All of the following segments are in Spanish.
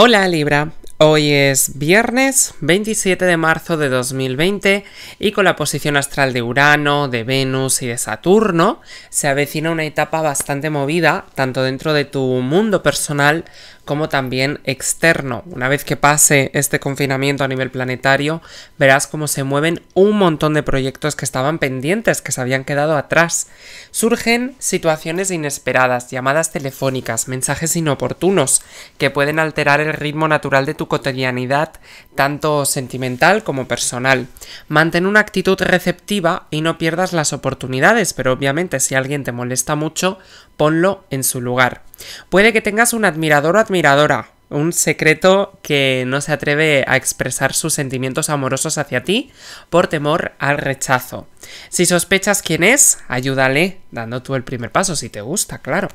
Hola Libra, hoy es viernes 27 de marzo de 2020 y con la posición astral de Urano, de Venus y de Saturno se avecina una etapa bastante movida tanto dentro de tu mundo personal como también externo. Una vez que pase este confinamiento a nivel planetario, verás cómo se mueven un montón de proyectos que estaban pendientes, que se habían quedado atrás. Surgen situaciones inesperadas, llamadas telefónicas, mensajes inoportunos, que pueden alterar el ritmo natural de tu cotidianidad, tanto sentimental como personal. Mantén una actitud receptiva y no pierdas las oportunidades, pero obviamente si alguien te molesta mucho, ponlo en su lugar. Puede que tengas un admirador o admiradora, un secreto que no se atreve a expresar sus sentimientos amorosos hacia ti por temor al rechazo. Si sospechas quién es, ayúdale, dando tú el primer paso, si te gusta, claro.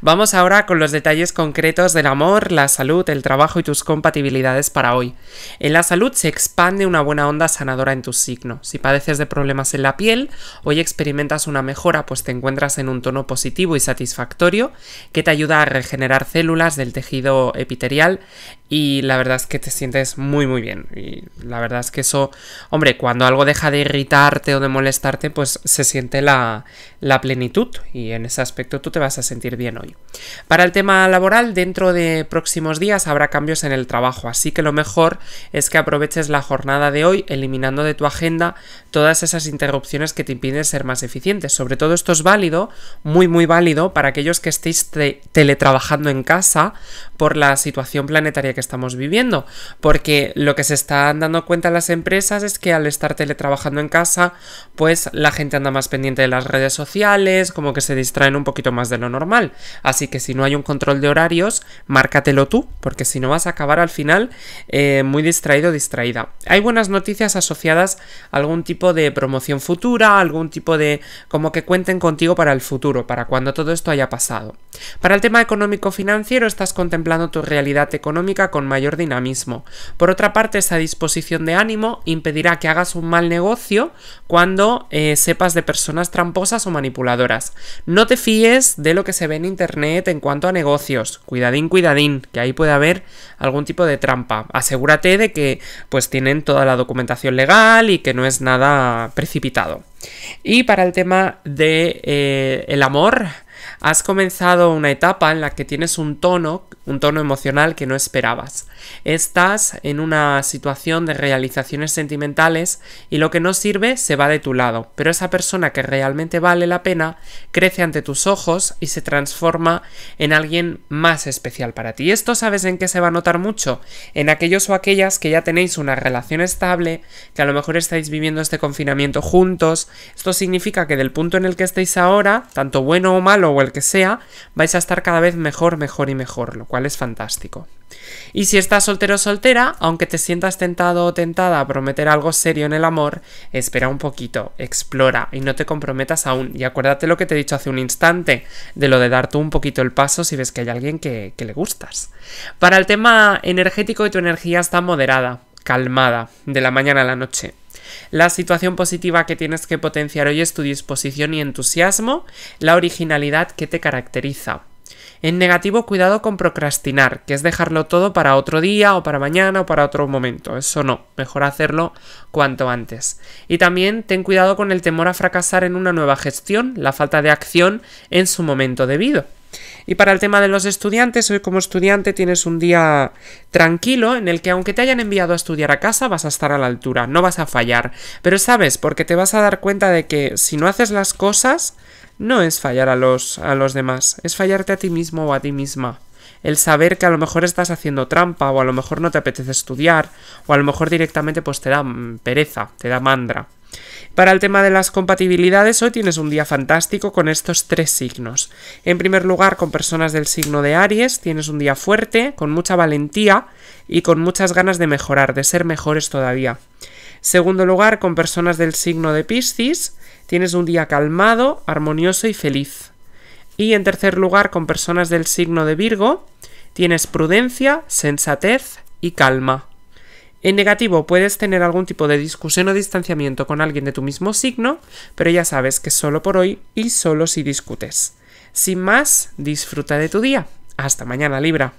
Vamos ahora con los detalles concretos del amor, la salud, el trabajo y tus compatibilidades para hoy. En la salud se expande una buena onda sanadora en tu signo. Si padeces de problemas en la piel, hoy experimentas una mejora pues te encuentras en un tono positivo y satisfactorio que te ayuda a regenerar células del tejido epitelial y la verdad es que te sientes muy muy bien. Y la verdad es que eso, hombre, cuando algo deja de irritarte o de molestarte, pues se siente la, la plenitud y en ese aspecto tú te vas a sentir bien hoy. Para el tema laboral, dentro de próximos días habrá cambios en el trabajo, así que lo mejor es que aproveches la jornada de hoy eliminando de tu agenda todas esas interrupciones que te impiden ser más eficientes. Sobre todo esto es válido, muy muy válido para aquellos que estéis teletrabajando en casa por la situación planetaria que estamos viviendo, porque lo que se están dando cuenta las empresas es que al estar teletrabajando en casa, pues la gente anda más pendiente de las redes sociales, como que se distraen un poquito más de lo normal. Así que si no hay un control de horarios, márcatelo tú, porque si no vas a acabar al final eh, muy distraído o distraída. Hay buenas noticias asociadas a algún tipo de promoción futura, algún tipo de como que cuenten contigo para el futuro, para cuando todo esto haya pasado. Para el tema económico financiero estás contemplando tu realidad económica con mayor dinamismo. Por otra parte, esa disposición de ánimo impedirá que hagas un mal negocio cuando eh, sepas de personas tramposas o manipuladoras. No te fíes de lo que se ve en internet en cuanto a negocios. Cuidadín, cuidadín, que ahí puede haber algún tipo de trampa. Asegúrate de que pues tienen toda la documentación legal y que no es nada precipitado. Y para el tema de eh, el amor, has comenzado una etapa en la que tienes un tono, un tono emocional que no esperabas. Estás en una situación de realizaciones sentimentales y lo que no sirve se va de tu lado, pero esa persona que realmente vale la pena crece ante tus ojos y se transforma en alguien más especial para ti. ¿Y esto sabes en qué se va a notar mucho? En aquellos o aquellas que ya tenéis una relación estable, que a lo mejor estáis viviendo este confinamiento juntos. Esto significa que del punto en el que estéis ahora, tanto bueno o malo o el que sea, vais a estar cada vez mejor, mejor y mejor, lo cual es fantástico. Y si estás soltero o soltera, aunque te sientas tentado o tentada a prometer algo serio en el amor, espera un poquito, explora y no te comprometas aún. Y acuérdate lo que te he dicho hace un instante, de lo de dar tú un poquito el paso si ves que hay alguien que, que le gustas. Para el tema energético, tu energía está moderada, calmada, de la mañana a la noche. La situación positiva que tienes que potenciar hoy es tu disposición y entusiasmo, la originalidad que te caracteriza. En negativo, cuidado con procrastinar, que es dejarlo todo para otro día o para mañana o para otro momento. Eso no, mejor hacerlo cuanto antes. Y también ten cuidado con el temor a fracasar en una nueva gestión, la falta de acción en su momento debido. Y para el tema de los estudiantes, hoy como estudiante tienes un día tranquilo en el que aunque te hayan enviado a estudiar a casa vas a estar a la altura, no vas a fallar. Pero sabes, porque te vas a dar cuenta de que si no haces las cosas, no es fallar a los, a los demás, es fallarte a ti mismo o a ti misma. El saber que a lo mejor estás haciendo trampa o a lo mejor no te apetece estudiar o a lo mejor directamente pues te da mm, pereza, te da mandra. Para el tema de las compatibilidades, hoy tienes un día fantástico con estos tres signos. En primer lugar, con personas del signo de Aries, tienes un día fuerte, con mucha valentía y con muchas ganas de mejorar, de ser mejores todavía. Segundo lugar, con personas del signo de Piscis, tienes un día calmado, armonioso y feliz. Y en tercer lugar, con personas del signo de Virgo, tienes prudencia, sensatez y calma. En negativo, puedes tener algún tipo de discusión o distanciamiento con alguien de tu mismo signo, pero ya sabes que solo por hoy y solo si discutes. Sin más, disfruta de tu día. Hasta mañana, Libra.